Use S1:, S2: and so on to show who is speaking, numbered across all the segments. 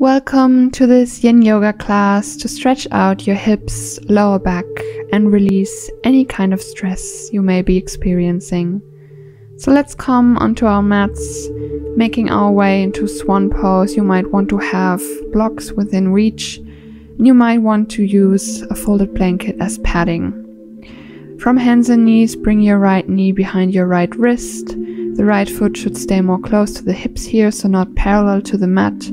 S1: Welcome to this yin yoga class to stretch out your hips, lower back, and release any kind of stress you may be experiencing. So let's come onto our mats, making our way into swan pose. You might want to have blocks within reach. And you might want to use a folded blanket as padding. From hands and knees, bring your right knee behind your right wrist. The right foot should stay more close to the hips here, so not parallel to the mat.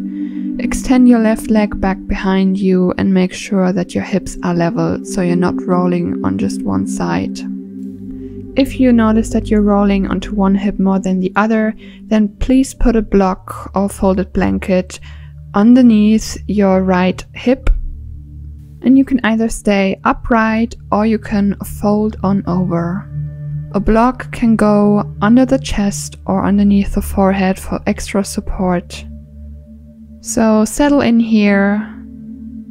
S1: Extend your left leg back behind you and make sure that your hips are level so you're not rolling on just one side. If you notice that you're rolling onto one hip more than the other, then please put a block or folded blanket underneath your right hip and you can either stay upright or you can fold on over. A block can go under the chest or underneath the forehead for extra support. So settle in here,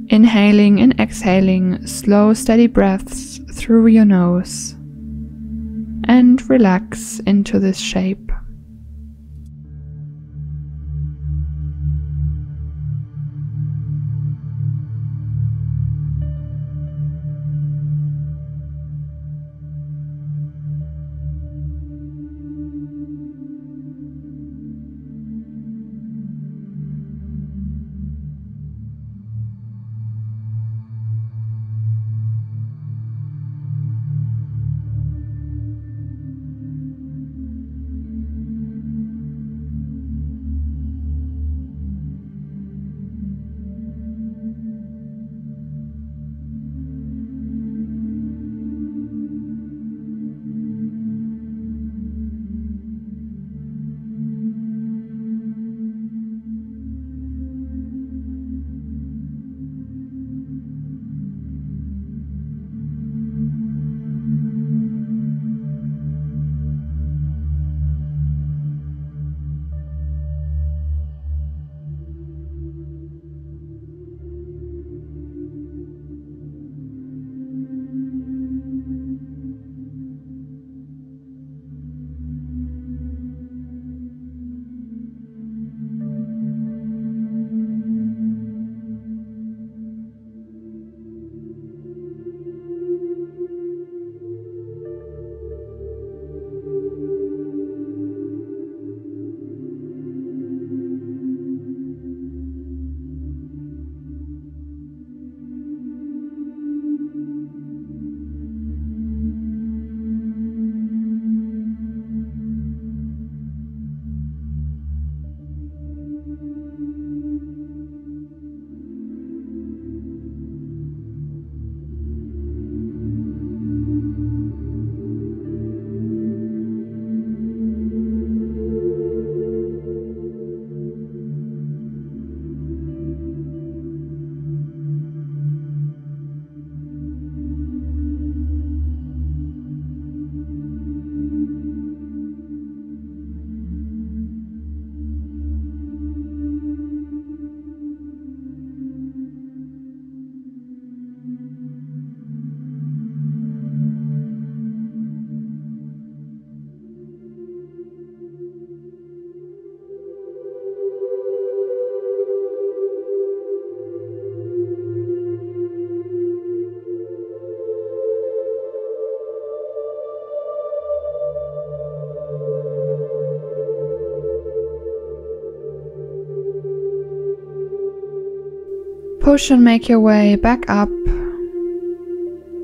S1: inhaling and exhaling slow, steady breaths through your nose, and relax into this shape. And make your way back up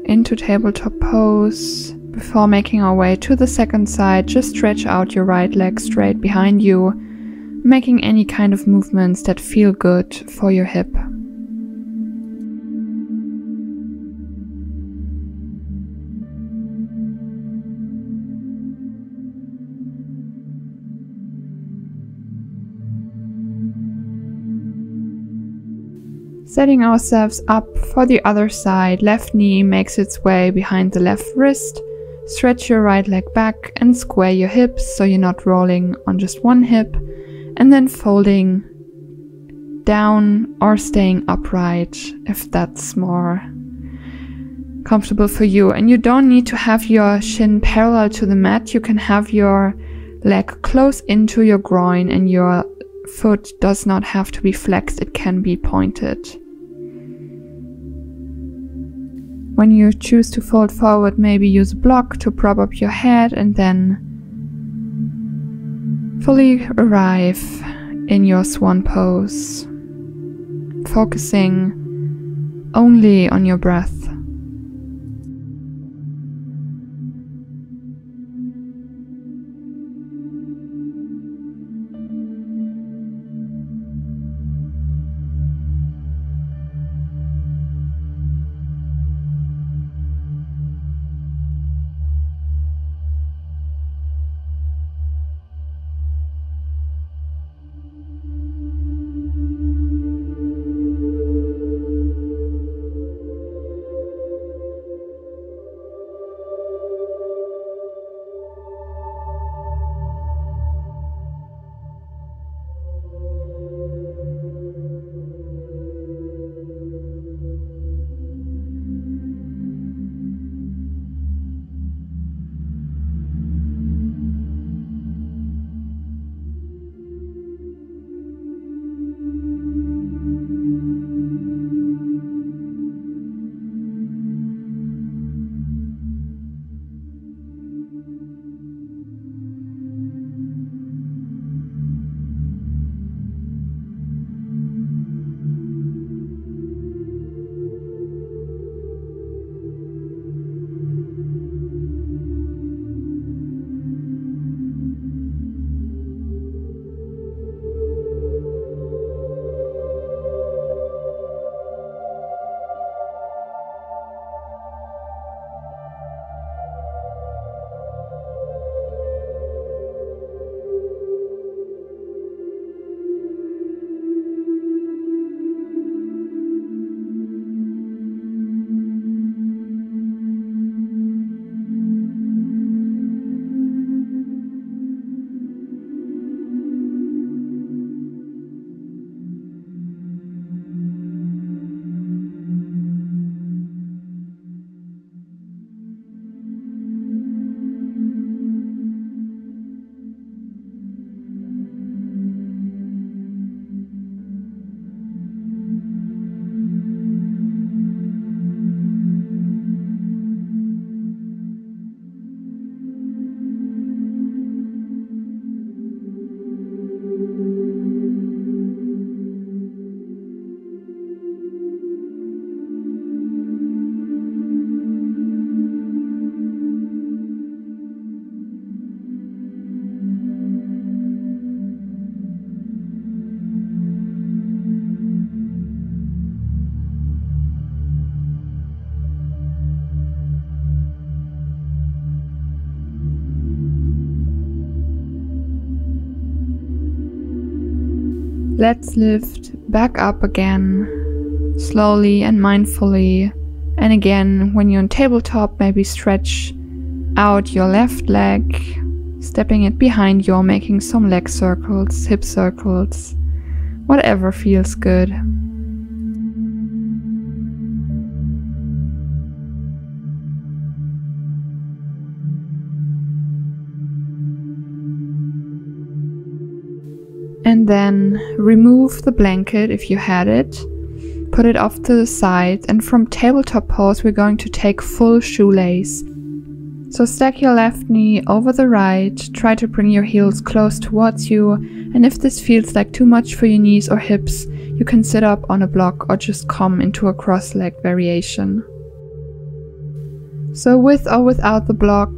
S1: into tabletop pose. Before making our way to the second side, just stretch out your right leg straight behind you, making any kind of movements that feel good for your hip. Setting ourselves up for the other side, left knee makes its way behind the left wrist. Stretch your right leg back and square your hips so you're not rolling on just one hip. And then folding down or staying upright if that's more comfortable for you. And you don't need to have your shin parallel to the mat. You can have your leg close into your groin and your foot does not have to be flexed, it can be pointed. When you choose to fold forward, maybe use a block to prop up your head and then fully arrive in your swan pose, focusing only on your breath. Let's lift back up again, slowly and mindfully. And again, when you're on tabletop, maybe stretch out your left leg, stepping it behind you, making some leg circles, hip circles, whatever feels good. Then remove the blanket if you had it, put it off to the side, and from tabletop pose, we're going to take full shoelace. So stack your left knee over the right, try to bring your heels close towards you, and if this feels like too much for your knees or hips, you can sit up on a block or just come into a cross leg variation. So with or without the block,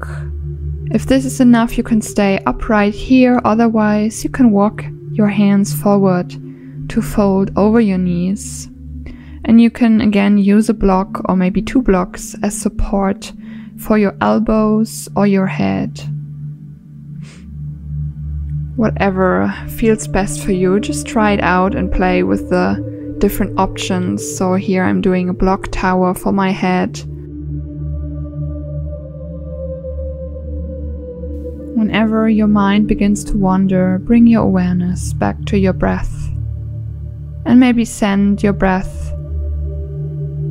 S1: if this is enough, you can stay upright here, otherwise you can walk your hands forward to fold over your knees. And you can again use a block or maybe two blocks as support for your elbows or your head. Whatever feels best for you, just try it out and play with the different options. So here I'm doing a block tower for my head Whenever your mind begins to wander, bring your awareness back to your breath. And maybe send your breath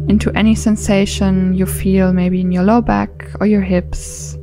S1: into any sensation you feel, maybe in your low back or your hips.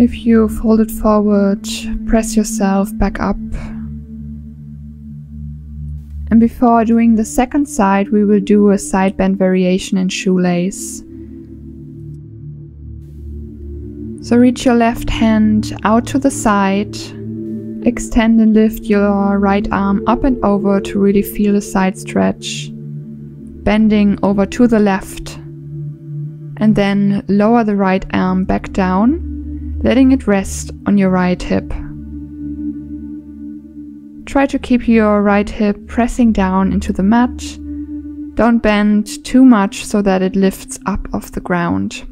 S1: If you fold it forward, press yourself back up. And before doing the second side, we will do a side bend variation in shoelace. So reach your left hand out to the side, extend and lift your right arm up and over to really feel the side stretch, bending over to the left, and then lower the right arm back down letting it rest on your right hip. Try to keep your right hip pressing down into the mat. Don't bend too much so that it lifts up off the ground.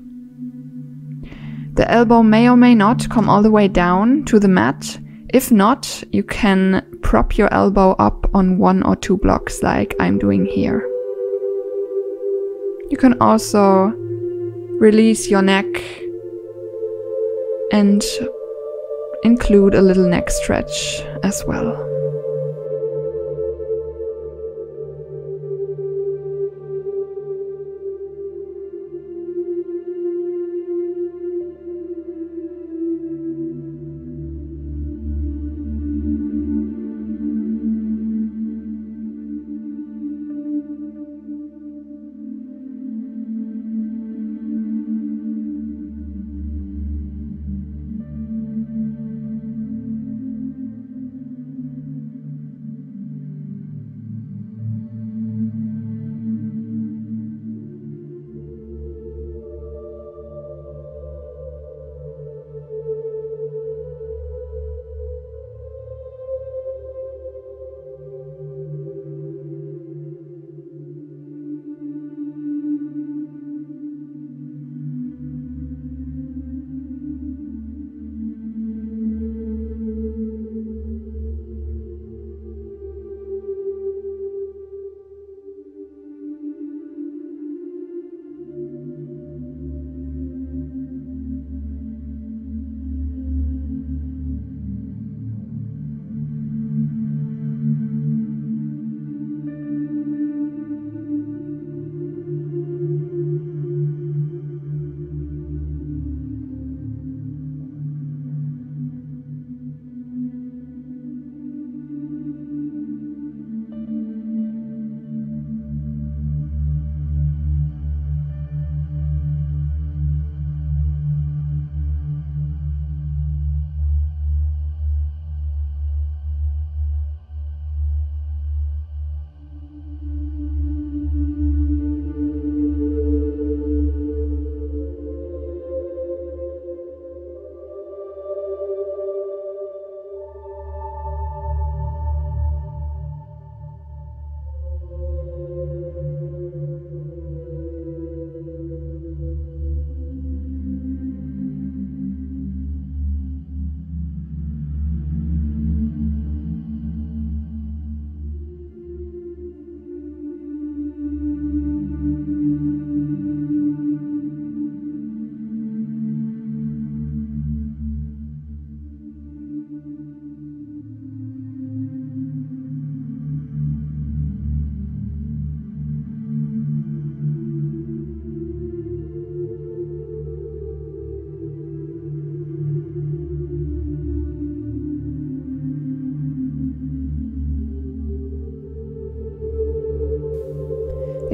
S1: The elbow may or may not come all the way down to the mat. If not, you can prop your elbow up on one or two blocks like I'm doing here. You can also release your neck and include a little neck stretch as well.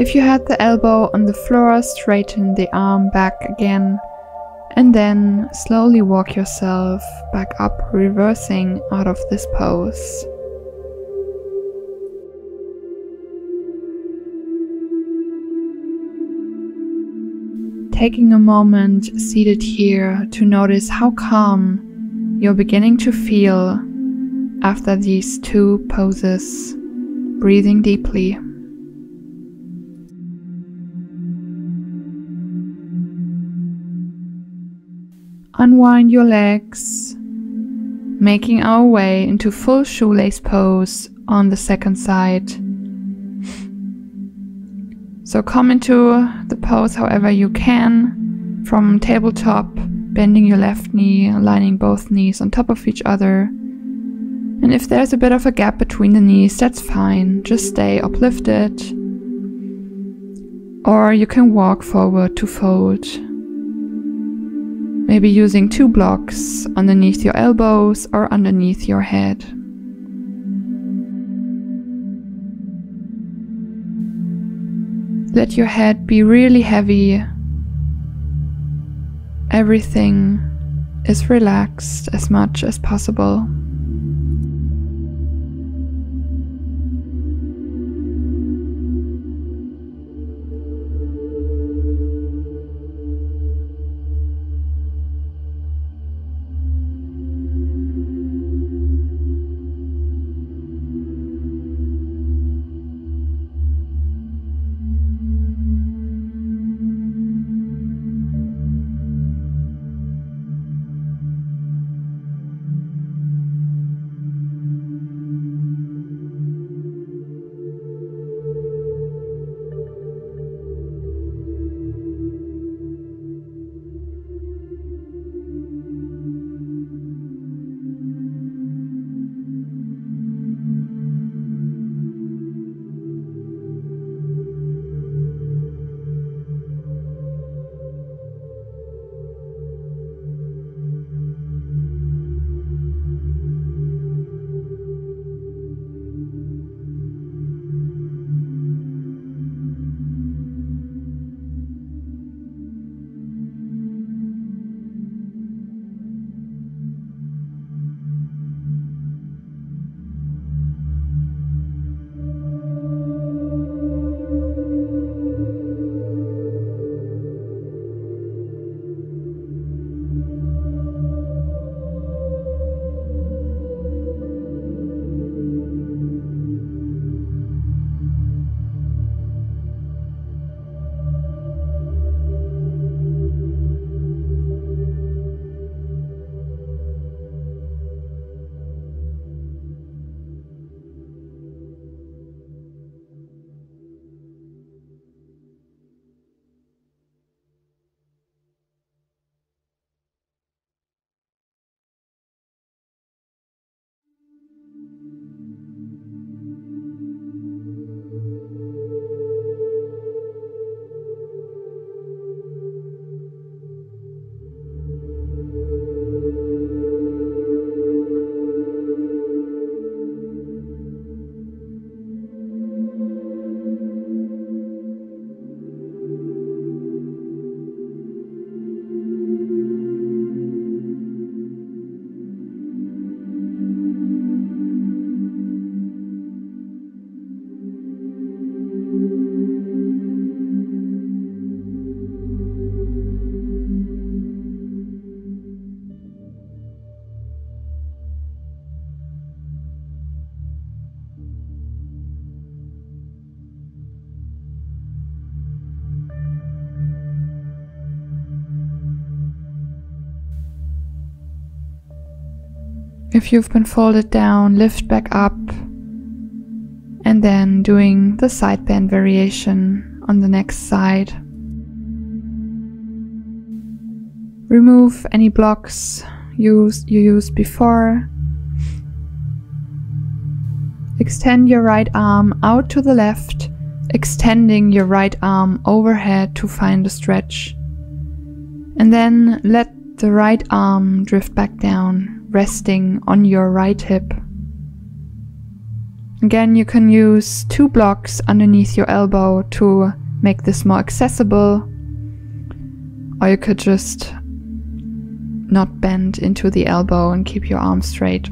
S1: If you had the elbow on the floor, straighten the arm back again and then slowly walk yourself back up, reversing out of this pose. Taking a moment seated here to notice how calm you're beginning to feel after these two poses, breathing deeply. Unwind your legs, making our way into full shoelace pose on the second side. So come into the pose however you can, from tabletop, bending your left knee, aligning both knees on top of each other. And if there's a bit of a gap between the knees, that's fine, just stay uplifted. Or you can walk forward to fold. Maybe using two blocks underneath your elbows or underneath your head. Let your head be really heavy. Everything is relaxed as much as possible. If you've been folded down, lift back up and then doing the side bend variation on the next side. Remove any blocks used, you used before. Extend your right arm out to the left, extending your right arm overhead to find a stretch. And then let the right arm drift back down, resting on your right hip. Again, you can use two blocks underneath your elbow to make this more accessible, or you could just not bend into the elbow and keep your arm straight.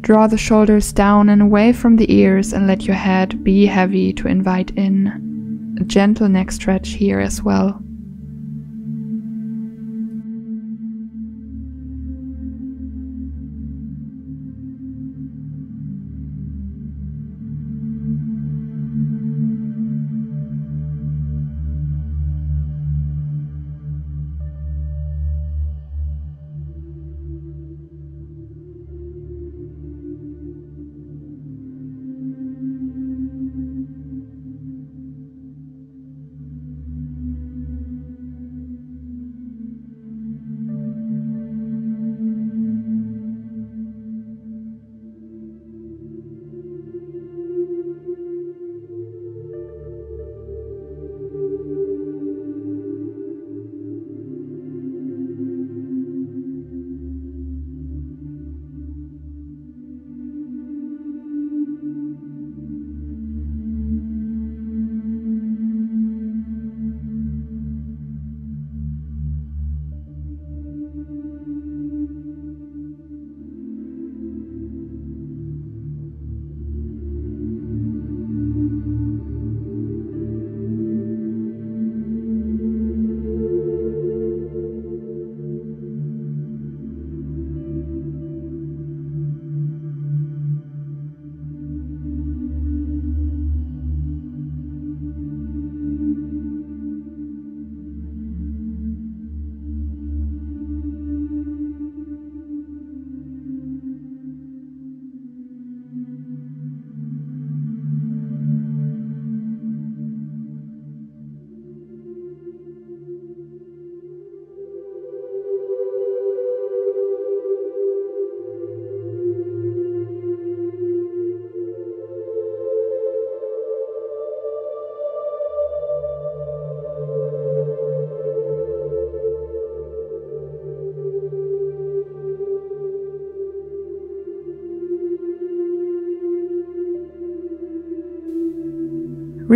S1: Draw the shoulders down and away from the ears and let your head be heavy to invite in a gentle neck stretch here as well.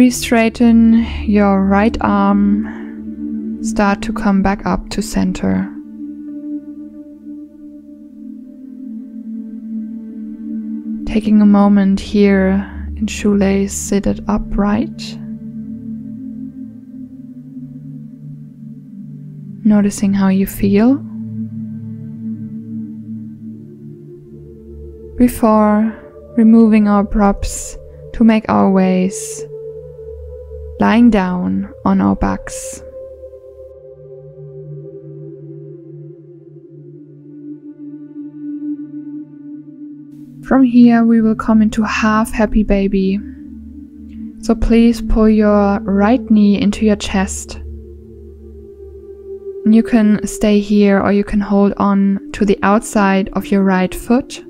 S1: Re-straighten your right arm. Start to come back up to center. Taking a moment here in shoelace seated upright. Noticing how you feel. Before removing our props to make our ways lying down on our backs. From here we will come into half happy baby. So please pull your right knee into your chest. You can stay here or you can hold on to the outside of your right foot.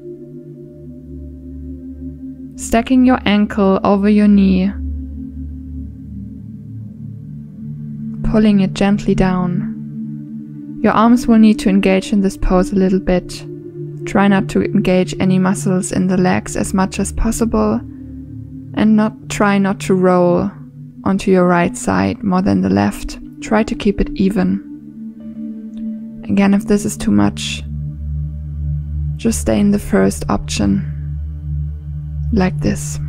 S1: Stacking your ankle over your knee. Pulling it gently down. Your arms will need to engage in this pose a little bit. Try not to engage any muscles in the legs as much as possible and not try not to roll onto your right side more than the left. Try to keep it even. Again, if this is too much, just stay in the first option, like this.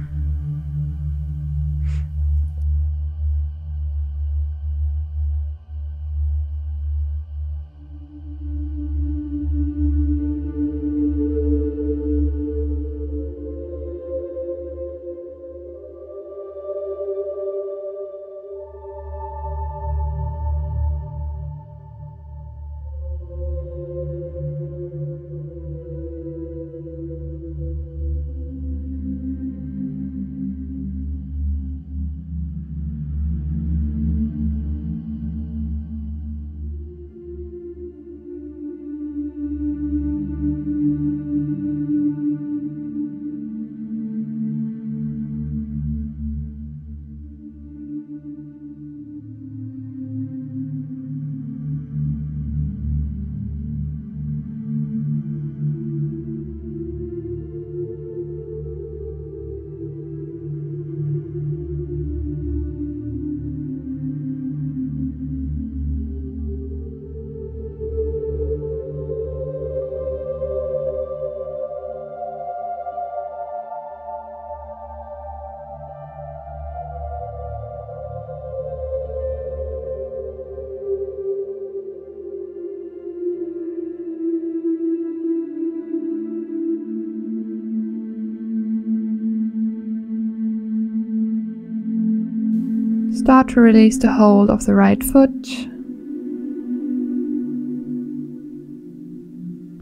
S1: Start to release the hold of the right foot.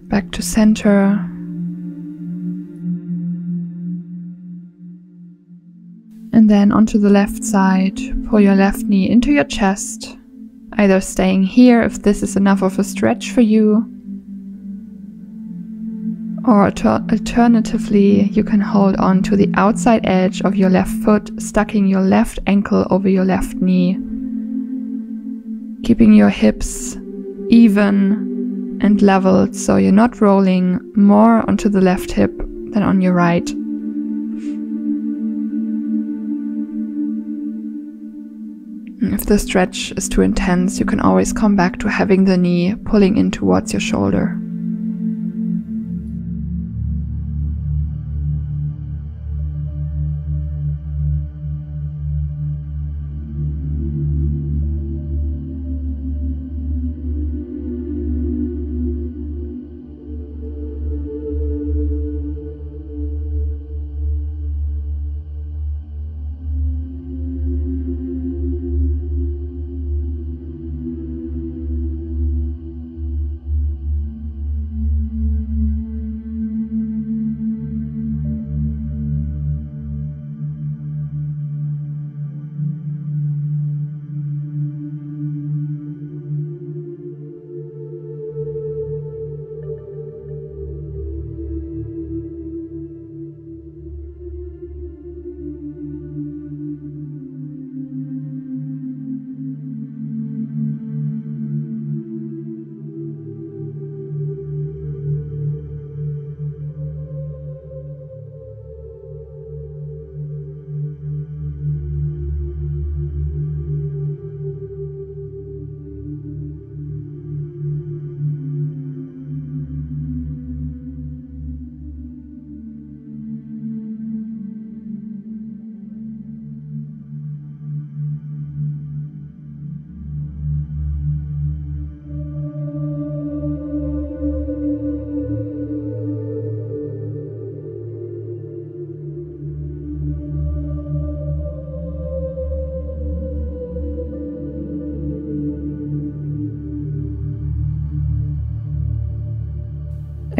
S1: Back to center. And then onto the left side, pull your left knee into your chest, either staying here if this is enough of a stretch for you, or alternatively, you can hold on to the outside edge of your left foot, stacking your left ankle over your left knee, keeping your hips even and leveled so you're not rolling more onto the left hip than on your right. If the stretch is too intense, you can always come back to having the knee pulling in towards your shoulder.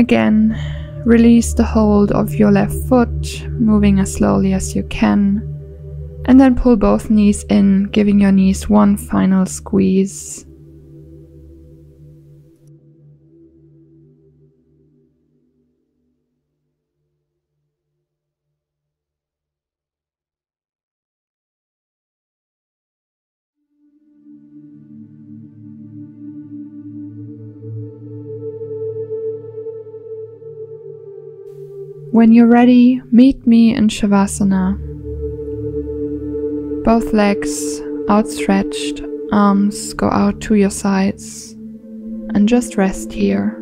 S1: Again, release the hold of your left foot, moving as slowly as you can. And then pull both knees in, giving your knees one final squeeze. When you're ready, meet me in Shavasana. Both legs outstretched, arms go out to your sides, and just rest here.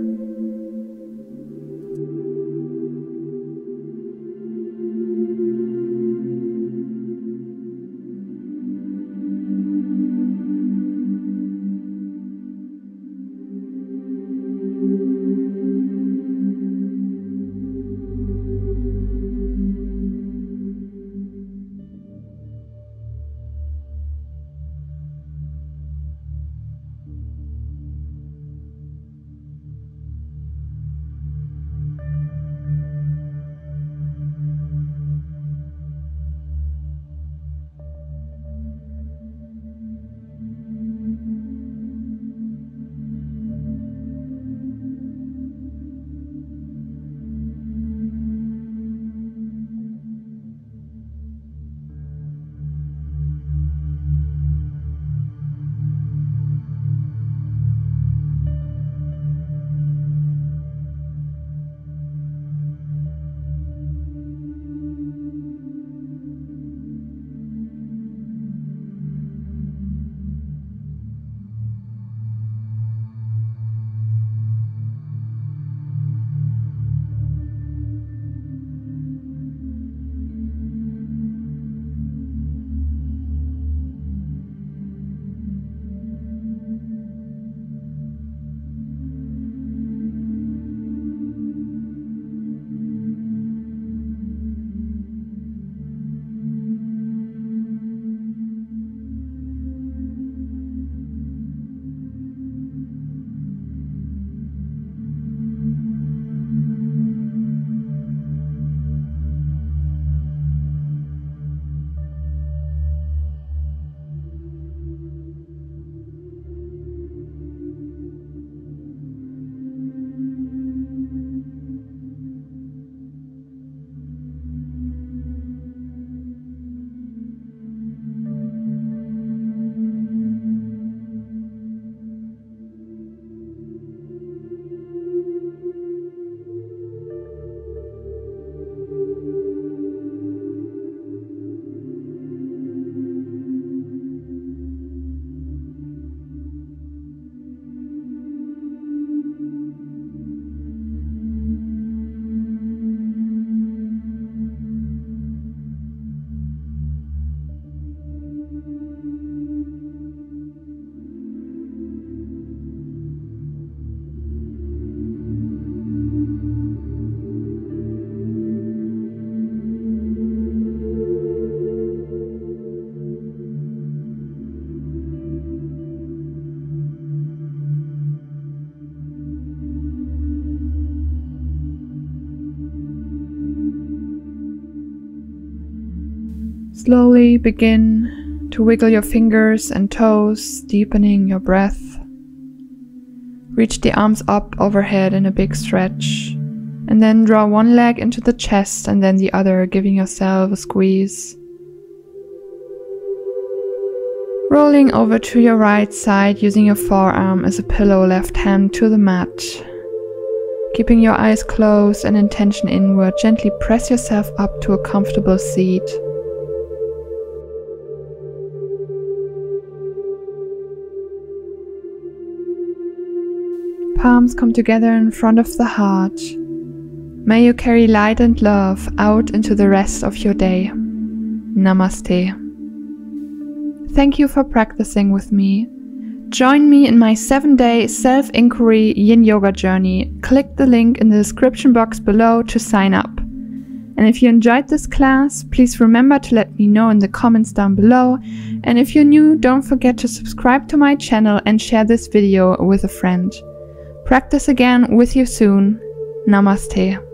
S1: Slowly begin to wiggle your fingers and toes, deepening your breath. Reach the arms up overhead in a big stretch, and then draw one leg into the chest and then the other, giving yourself a squeeze. Rolling over to your right side using your forearm as a pillow, left hand to the mat. Keeping your eyes closed and intention inward, gently press yourself up to a comfortable seat. Palms come together in front of the heart. May you carry light and love out into the rest of your day. Namaste. Thank you for practicing with me. Join me in my 7 day self inquiry yin yoga journey. Click the link in the description box below to sign up. And if you enjoyed this class, please remember to let me know in the comments down below. And if you're new, don't forget to subscribe to my channel and share this video with a friend. Practice again with you soon. Namaste.